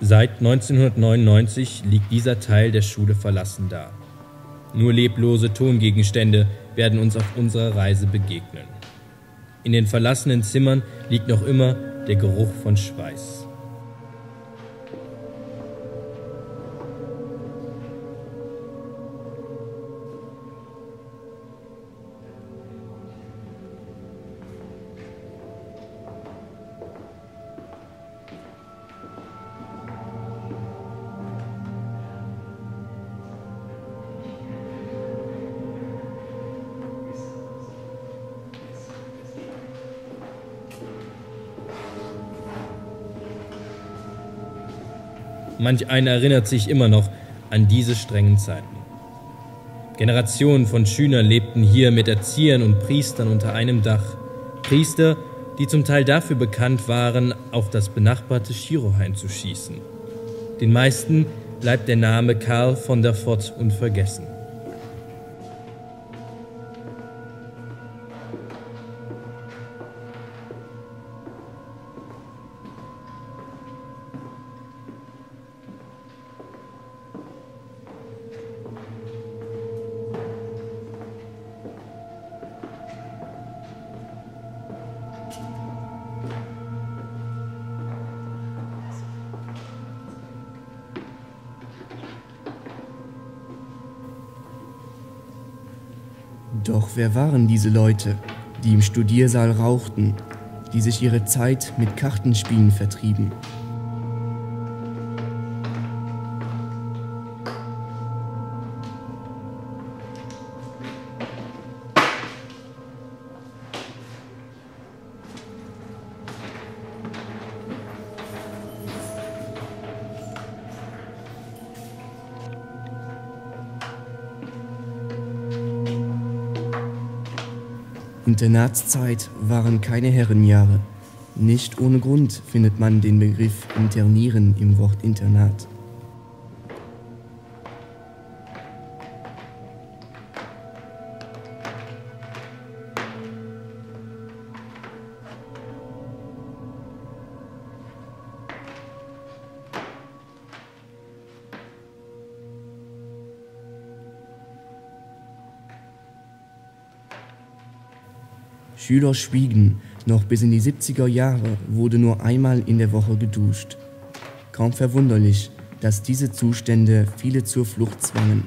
Seit 1999 liegt dieser Teil der Schule verlassen da. Nur leblose Tongegenstände werden uns auf unserer Reise begegnen. In den verlassenen Zimmern liegt noch immer der Geruch von Schweiß. Manch einer erinnert sich immer noch an diese strengen Zeiten. Generationen von Schülern lebten hier mit Erziehern und Priestern unter einem Dach. Priester, die zum Teil dafür bekannt waren, auf das benachbarte Schirohain zu schießen. Den meisten bleibt der Name Karl von der Fott unvergessen. Doch wer waren diese Leute, die im Studiersaal rauchten, die sich ihre Zeit mit Kartenspielen vertrieben? Internatszeit waren keine Herrenjahre. Nicht ohne Grund findet man den Begriff internieren im Wort Internat. Schüler schwiegen, noch bis in die 70er Jahre wurde nur einmal in der Woche geduscht. Kaum verwunderlich, dass diese Zustände viele zur Flucht zwangen.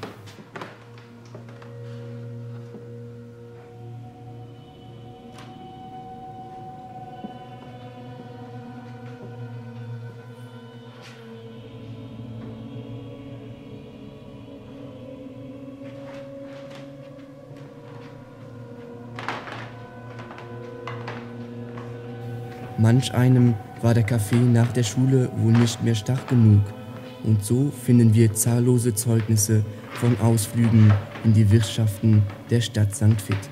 Manch einem war der Kaffee nach der Schule wohl nicht mehr stark genug. Und so finden wir zahllose Zeugnisse von Ausflügen in die Wirtschaften der Stadt St. Vith.